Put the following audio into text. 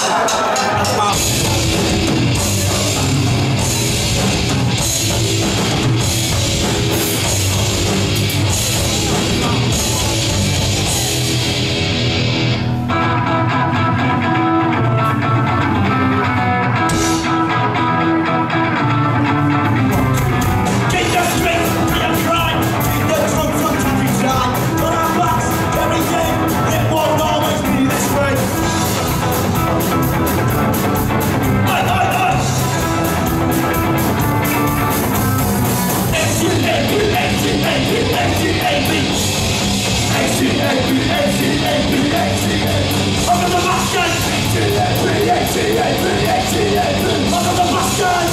Thank Mother the Mustard!